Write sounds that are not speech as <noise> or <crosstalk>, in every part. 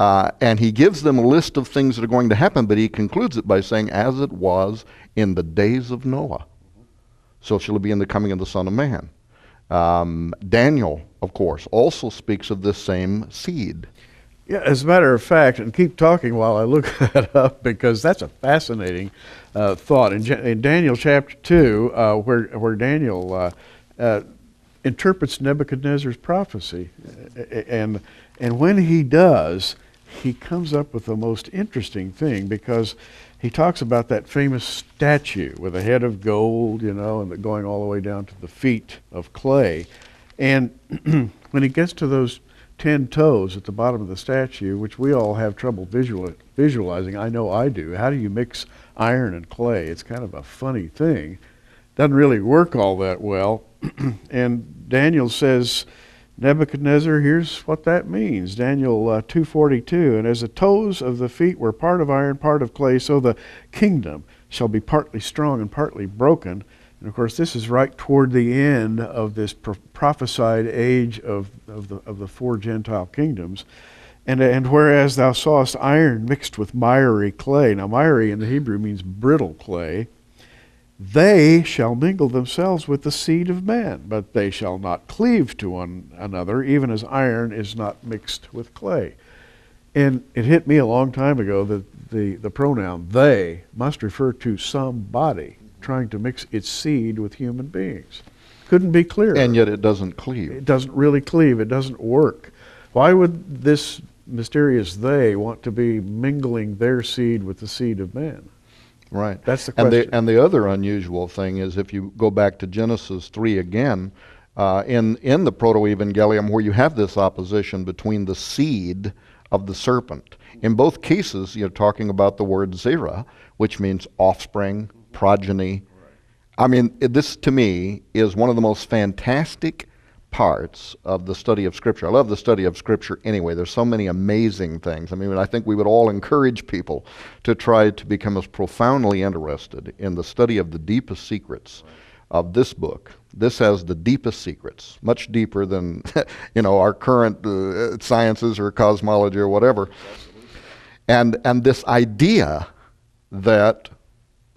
Uh, and he gives them a list of things that are going to happen, but he concludes it by saying, as it was in the days of Noah, so shall it be in the coming of the Son of Man. Um, Daniel, of course, also speaks of this same seed. Yeah, as a matter of fact, and keep talking while I look <laughs> that up because that's a fascinating uh, thought. In, in, Daniel chapter 2, uh, where, where Daniel uh, uh interprets Nebuchadnezzar's prophecy, and, and when he does, he comes up with the most interesting thing because he talks about that famous statue with a head of gold, you know, and going all the way down to the feet of clay. And <clears throat> when he gets to those ten toes at the bottom of the statue, which we all have trouble visual, visualizing. I know I do. How do you mix iron and clay? It's kind of a funny thing. Doesn't really work all that well. <clears throat> and Daniel says, Nebuchadnezzar, here's what that means. Daniel uh, 2:42, and as the toes of the feet were part of iron, part of clay, so the kingdom shall be partly strong and partly broken. And of course, this is right toward the end of this pro- prophesied age of, of, the, of the four Gentile kingdoms. And, and whereas thou sawest iron mixed with miry clay, now miry in the Hebrew means brittle clay, they shall mingle themselves with the seed of man, but they shall not cleave to one another, even as iron is not mixed with clay. And it hit me a long time ago that the, the pronoun they must refer to somebody trying to mix its seed with human beings. Couldn't be clearer. And yet it doesn't cleave. It doesn't really cleave. It doesn't work. Why would this mysterious they want to be mingling their seed with the seed of man? Right. That's the question. And the, and the other unusual thing is if you go back to Genesis 3 again, uh, in, in the Proto-Evangelium where you have this opposition between the seed of the serpent. In both cases, you're talking about the word zera, which means offspring, progeny. I mean, this to me is one of the most fantastic parts of the study of Scripture. I love the study of Scripture anyway. There's so many amazing things. I mean, I think we would all encourage people to try to become as profoundly interested in the study of the deepest secrets of this book. This has the deepest secrets, much deeper than <laughs> you know our current uh, sciences or cosmology or whatever. And and this idea that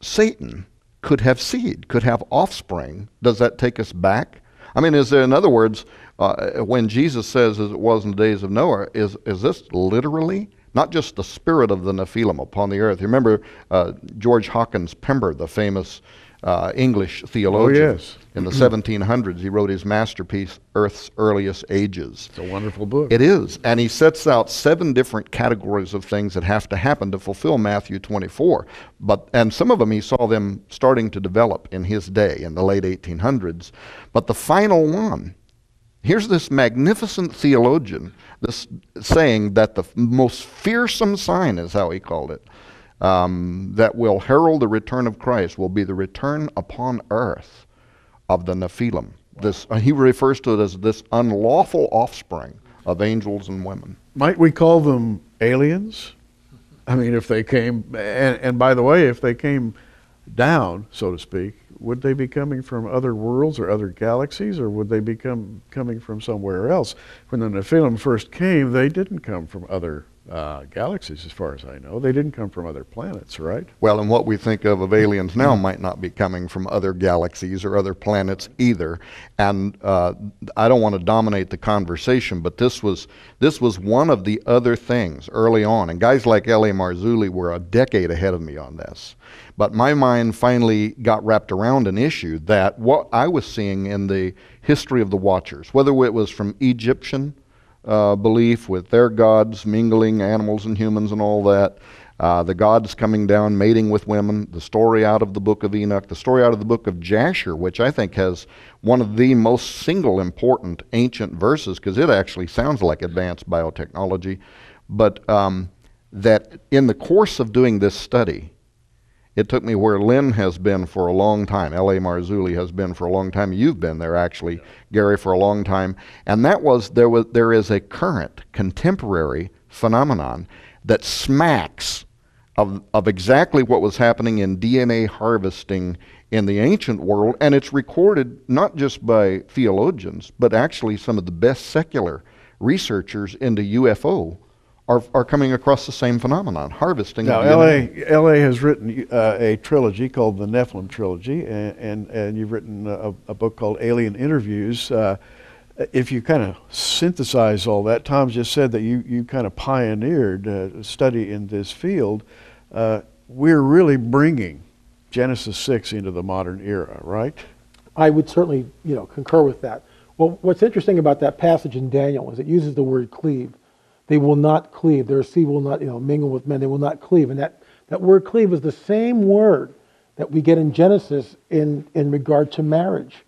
Satan could have seed, could have offspring. Does that take us back? I mean, is there, in other words, uh, when Jesus says, as it was in the days of Noah, is, is this literally not just the spirit of the Nephilim upon the earth? You remember uh, George Hawkins Pember, the famous uh, English theologian. Oh, yes. In the 1700s, he wrote his masterpiece, Earth's Earliest Ages. It's a wonderful book. It is. And he sets out seven different categories of things that have to happen to fulfill Matthew 24. But, and some of them he saw them starting to develop in his day, in the late 1800s. But the final one, here's this magnificent theologian this saying that the most fearsome sign is how he called it um, that will herald the return of Christ will be the return upon earth of the Nephilim. This, uh, he refers to it as this unlawful offspring of angels and women. Might we call them aliens? I mean, if they came, and, and by the way, if they came down, so to speak, would they be coming from other worlds or other galaxies, or would they be coming from somewhere else? When the Nephilim first came, they didn't come from other uh, galaxies, as far as I know. They didn't come from other planets, right? Well, and what we think of of aliens now might not be coming from other galaxies or other planets either. And uh, I don't want to dominate the conversation, but this was this was one of the other things early on. And guys like L.A. Marzulli were a decade ahead of me on this. But my mind finally got wrapped around an issue that what I was seeing in the history of the Watchers, whether it was from Egyptian uh, belief with their gods mingling animals and humans and all that. Uh, the gods coming down, mating with women, the story out of the book of Enoch, the story out of the book of Jasher, which I think has one of the most single important ancient verses because it actually sounds like advanced biotechnology. But um, that in the course of doing this study, it took me where Lynn has been for a long time. L.A. Marzulli has been for a long time. You've been there, actually, Gary, for a long time. And that was there, was, there is a current, contemporary phenomenon that smacks of, of exactly what was happening in DNA harvesting in the ancient world. And it's recorded not just by theologians, but actually some of the best secular researchers into UFO are, are coming across the same phenomenon, harvesting. Now, LA, LA has written uh, a trilogy called the Nephilim Trilogy, and, and, and you've written a, a book called Alien Interviews. Uh, if you kind of synthesize all that, Tom just said that you, you kind of pioneered uh, study in this field. Uh, we're really bringing Genesis 6 into the modern era, right? I would certainly, you know, concur with that. Well, what's interesting about that passage in Daniel is it uses the word cleave. They will not cleave. Their seed will not, you know, mingle with men. They will not cleave. And that, that word cleave is the same word that we get in Genesis in, in regard to marriage.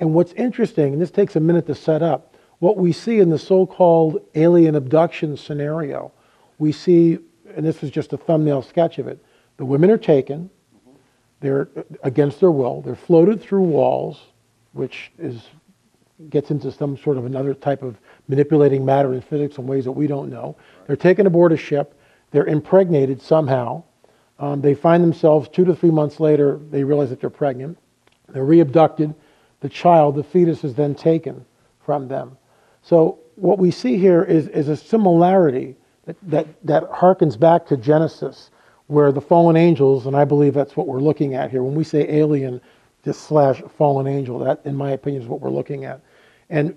And what's interesting, and this takes a minute to set up, what we see in the so-called alien abduction scenario, we see, and this is just a thumbnail sketch of it, the women are taken, they're against their will, they're floated through walls, which is gets into some sort of another type of manipulating matter in physics in ways that we don't know. They're taken aboard a ship, they're impregnated somehow. Um, they find themselves two to three months later, they realize that they're pregnant. They're re-abducted. The child, the fetus, is then taken from them. So what we see here is, is a similarity that, that, that harkens back to Genesis, where the fallen angels, and I believe that's what we're looking at here. When we say alien just slash fallen angel, that, in my opinion, is what we're looking at. And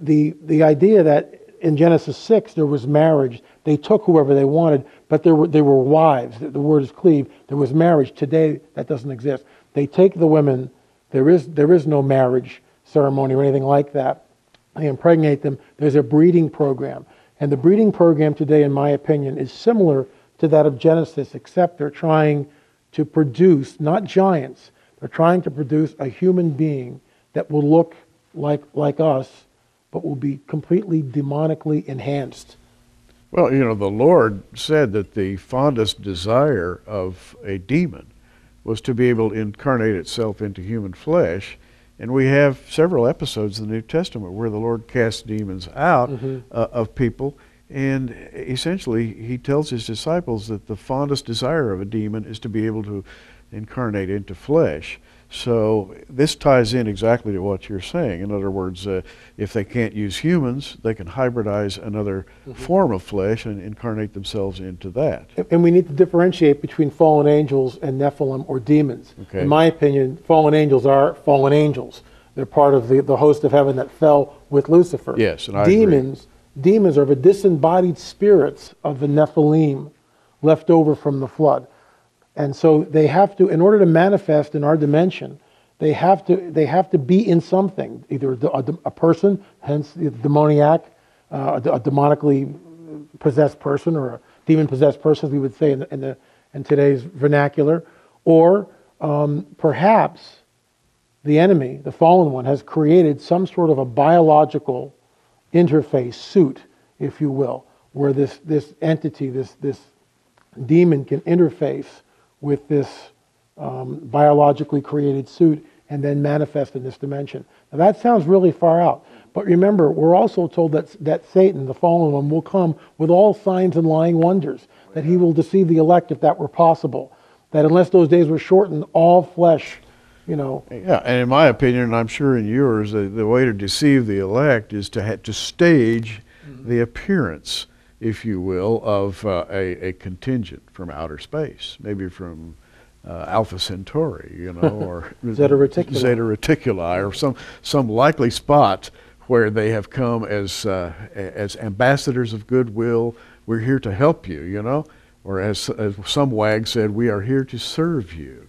the, the idea that in Genesis 6 there was marriage, they took whoever they wanted, but there were, they were wives. The, word is cleave. There was marriage. Today, that doesn't exist. They take the women, there is, there is no marriage ceremony or anything like that. They impregnate them. There's a breeding program. And the breeding program today, in my opinion, is similar to that of Genesis, except they're trying to produce, not giants, they're trying to produce a human being that will look like, like us, but will be completely demonically enhanced. Well, you know, the Lord said that the fondest desire of a demon was to be able to incarnate itself into human flesh. And we have several episodes in the New Testament where the Lord casts demons out Mhm. uh, of people. And essentially, he tells his disciples that the fondest desire of a demon is to be able to incarnate into flesh. So this ties in exactly to what you're saying. In other words, uh, if they can't use humans, they can hybridize another form of flesh and incarnate themselves into that. And- And we need to differentiate between fallen angels and Nephilim or demons. Okay. In my opinion, fallen angels are fallen angels. They're part of the, the host of heaven that fell with Lucifer. Yes, and I agree. demons, demons are the disembodied spirits of the Nephilim left over from the flood. And so they have to, in order to manifest in our dimension, they have to, they have to be in something, either a, a person, hence the demoniac, uh, a, a demonically possessed person or a demon possessed person, as we would say in, the, in, the, in today's vernacular, or um, perhaps the enemy, the fallen one, has created some sort of a biological interface suit, if you will, where this, this entity, this, this demon can interface with this um, biologically created suit and then manifest in this dimension. Now that sounds really far out, but remember, we're also told that, that Satan, the fallen one, will come with all signs and lying wonders, that he will deceive the elect if that were possible, that unless those days were shortened, all flesh, you know, Yeah, and in my opinion, and I'm sure in yours, the, the way to deceive the elect is to ha- to stage the appearance, if you will, of uh, a, a contingent from outer space, maybe from uh, Alpha Centauri, you know, <laughs> or Zeta Reticuli. Zeta Reticuli, or some some likely spot where they have come as uh, as ambassadors of goodwill. We're here to help you, you know, or as, as some wag said, we are here to serve you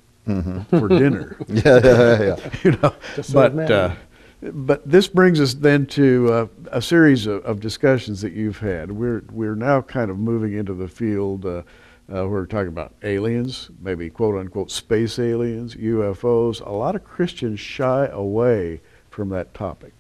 for dinner <laughs> yeah, yeah, yeah. <laughs> you know. But uh, but this brings us then to uh, a series of, of discussions that you've had. We're we're now kind of moving into the field. Uh, uh, we're talking about aliens, maybe quote unquote space aliens, UFOs. A lot of Christians shy away from that topic.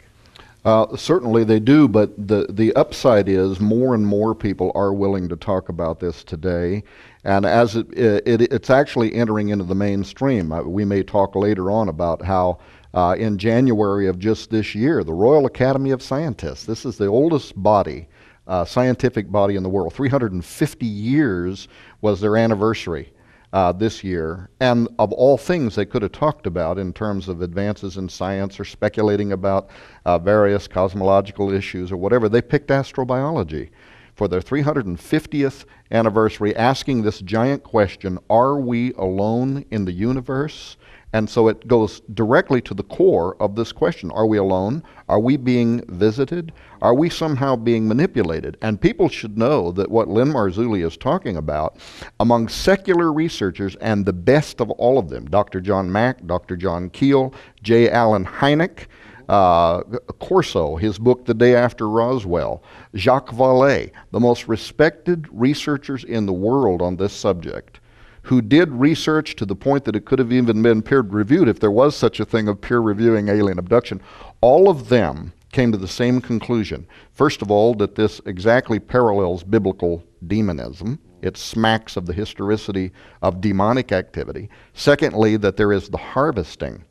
Uh, certainly they do, but the, the upside is more and more people are willing to talk about this today. And as it, it, it's actually entering into the mainstream. Uh, we may talk later on about how uh, in January of just this year, the Royal Academy of Scientists, this is the oldest body, uh, scientific body in the world, 350 years was their anniversary uh, this year. And of all things they could have talked about in terms of advances in science or speculating about uh, various cosmological issues or whatever, they picked astrobiology for their 350th anniversary asking this giant question Are we alone in the universe? And so it goes directly to the core of this question Are we alone? Are we being visited? Are we somehow being manipulated? And people should know that what Lynn Marzulli is talking about, among secular researchers, and the best of all of them, Dr. John Mack, Dr. John Keel, J. Allen Hynek, uh, Corso, his book The Day After Roswell, Jacques Vallée, the most respected researchers in the world on this subject, who did research to the point that it could have even been peer reviewed if there was such a thing of peer reviewing alien abduction. All of them came to the same conclusion. First of all, that this exactly parallels biblical demonism. It smacks of the historicity of demonic activity. Secondly, that there is the harvesting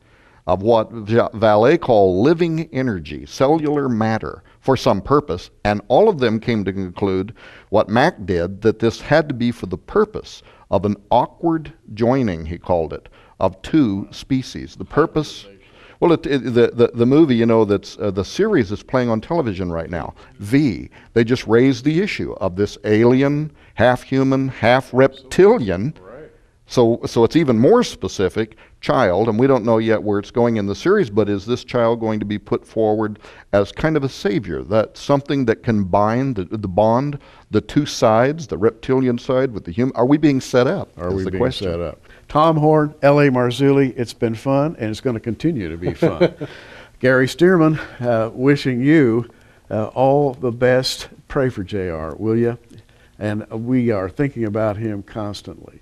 of what Valet Vallée call living energy, cellular matter, for some purpose, and all of them came to conclude what Mack did that this had to be for the purpose of an awkward joining, he called it, of two species. The purpose. Well, it, it, the, the the movie, you know, that's uh, the series that's playing on television right now. V. They just raised the issue of this alien, half human, half reptilian. So, so it's even more specific, child, and we don't know yet where it's going in the series, but is this child going to be put forward as kind of a savior? That something that can bind the, the bond, the two sides, the reptilian side with the human? Are we being set up? Are we the being question. set up? Tom Horn, L.A. Marzulli, it's been fun and it's going to continue to be <laughs> fun. Gary Stearman, uh, wishing you uh, all the best. Pray for JR, will you? And we are thinking about him constantly.